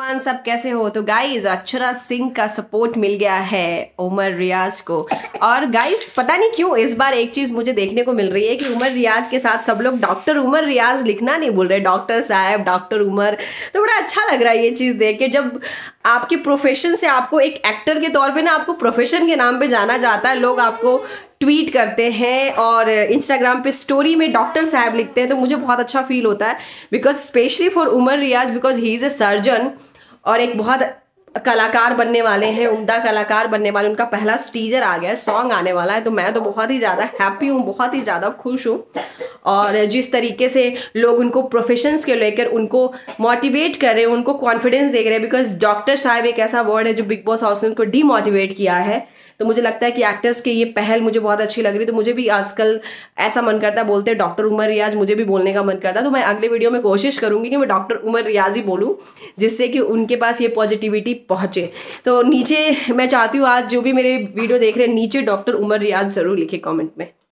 One सब कैसे हो? तो गाइस अक्षरा सिंह का सपोर्ट मिल गया है उमर रियाज को। और गाइस पता नहीं क्यों इस बार एक चीज़ मुझे देखने को मिल रही है कि उमर रियाज के साथ सब लोग डॉक्टर उमर रियाज लिखना नहीं बोल रहे। डॉक्टर साहब डॉक्टर उमर। तो बड़ा अच्छा लग रहा है ये चीज़ देख के। जब आपके प्रोफेशन से आपको एक एक्टर के तौर पे ना आपको प्रोफेशन के नाम पे जाना जाता है, लोग आपको ट्वीट करते हैं और इंस्टाग्राम पे स्टोरी में डॉक्टर साहब लिखते हैं तो मुझे बहुत अच्छा फील होता है। Because specially for Umar Riaz because he is a surgeon और एक बहुत कलाकार बनने वाले हैं, उमदा कलाकार बनने वाले, उनका पहला स्टीजर आ गया है सॉन्ग आने वाला है तो मैं तो बहुत ही ज़्यादा हैप्पी हूँ, बहुत ही ज़्यादा खुश हूँ। और जिस तरीके से लोग उनको प्रोफेशंस के लेकर उनको मोटिवेट कर रहे हैं, उनको कॉन्फिडेंस दे रहे हैं बिकॉज़ डॉक्टर साहब एक ऐसा वर्ड है जो बिग बॉस हाउस ने उनको डीमोटिवेट किया है। तो मुझे लगता है कि एक्टर्स के ये पहल मुझे बहुत अच्छी लग रही तो मुझे भी आजकल ऐसा मन करता है, बोलते हैं डॉक्टर उमर रियाज, मुझे भी बोलने का मन करता है। तो मैं अगले वीडियो में कोशिश करूँगी कि मैं डॉक्टर उमर रियाज ही बोलूँ, जिससे कि उनके पास ये पॉजिटिविटी पहुँचे। तो नीचे मैं चाहती हूँ, आज जो भी मेरे वीडियो देख रहे हैं, नीचे डॉक्टर उमर रियाज ज़रूर लिखे कॉमेंट में।